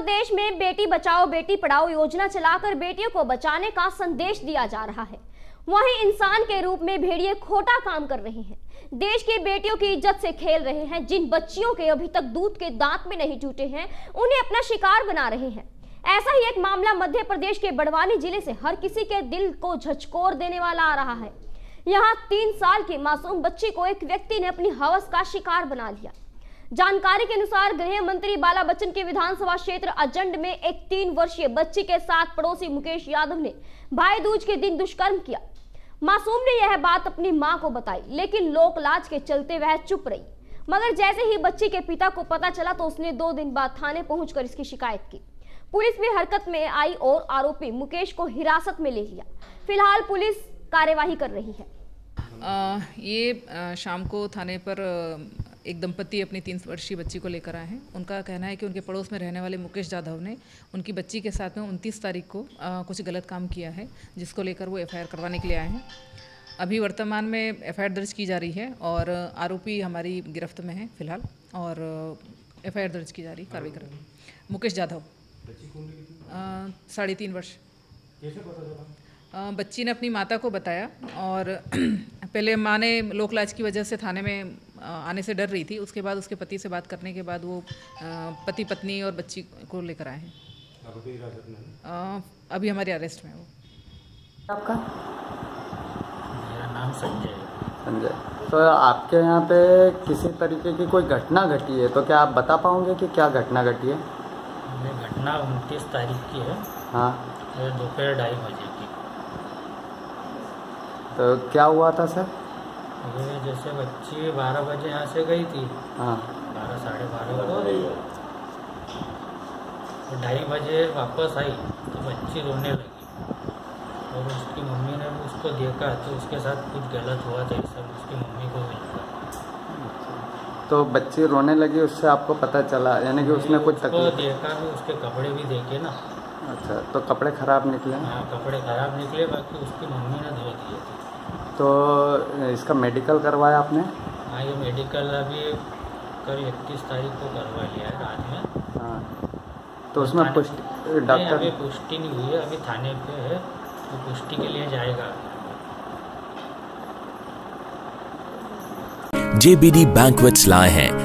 प्रदेश में बेटी बचाओ, बेटी पढ़ाओ योजना चलाकर बेटियों को बचाने का संदेश दिया जा रहा है। वहीं इंसान के रूप में भेड़िए खोटा काम कर रहे हैं। देश की बेटियों की इज़्ज़त से खेल रहे हैं, जिन बच्चियों के अभी तक दूध के दांत में नहीं टूटे हैं, उन्हें अपना शिकार बना रहे हैं। ऐसा ही एक मामला मध्य प्रदेश के बड़वानी ज़िले से हर किसी के दिल को झचकोर देने वाला आ रहा है। यहाँ तीन साल की मासूम बच्ची को एक व्यक्ति ने अपनी हवस का शिकार बना लिया। जानकारी के अनुसार गृह मंत्री बाला बच्चन के विधानसभा क्षेत्र अजंड में एक तीन वर्षीय बच्ची के साथ पड़ोसी मुकेश यादव ने भाई दूज के दिन दुष्कर्म किया। मासूम ने यह बात अपनी माँ को बताई लेकिन लोक लाज के चलते वह चुप रही। मगर जैसे ही बच्ची के पिता को पता चला तो उसने दो दिन बाद थाने पहुंचकर इसकी शिकायत की। पुलिस भी हरकत में आई और आरोपी मुकेश को हिरासत में ले लिया। फ़िलहाल पुलिस कार्यवाही कर रही है। आ, ये आ, शाम को थाने पर एक दंपति अपनी तीन वर्षीय बच्ची को लेकर आए हैं। उनका कहना है कि उनके पड़ोस में रहने वाले मुकेश जाधव ने उनकी बच्ची के साथ में उनतीस तारीख को आ, कुछ गलत काम किया है जिसको लेकर वो एफआईआर करवाने के लिए आए हैं। अभी वर्तमान में एफआईआर दर्ज की जा रही है और आरोपी हमारी गिरफ्त में है फ़िलहाल और एफआईआर दर्ज की जा रही कार्रवाई कर मुकेश जाधव। साढ़े तीन वर्ष। बच्ची ने अपनी माता को बताया और पहले माँ ने लोकलाज की वजह से थाने में आने से डर रही थी। उसके बाद उसके पति से बात करने के बाद वो पति पत्नी और बच्ची को लेकर आए हैं। अभी हमारे अरेस्ट में वो। आपका? मेरा नाम संजय संजय। तो आपके यहाँ पे किसी तरीके की कोई घटना घटी है? तो क्या आप बता पाओगे कि क्या घटना घटी है? ये घटना उनतीस तारीख की है। हाँ। दोपहर ढाई बजे की। तो क्या हुआ था सर? ये जैसे बच्ची बारह बजे यहाँ से गई थी। हाँ। बारह साढ़े बारह बजे। तो ढाई बजे वापस आई तो बच्ची रोने लगी। और उसकी मम्मी ने भी उसको देखा तो उसके साथ कुछ गलत हुआ था सब उसकी मम्मी को भी तो बच्ची रोने लगी उससे आपको पता चला यानी कि उसने कुछ तकलीफ़ देखा भी उसके कपड़े भी देखे ना। अच्छा तो कपड़े खराब निकले हाँ कपड़े खराब निकले बाकी उसकी मम्मी ने धो दिए थे। तो इसका मेडिकल करवाया आपने? हाँ ये मेडिकल अभी कल इक्कीस तारीख को करवा लिया है रात में। हाँ तो उसमें पुष्टि डॉक्टर अभी पुष्टि नहीं हुई है अभी थाने पे है तो पुष्टि के लिए जाएगा। JBD Banquets lie हैं।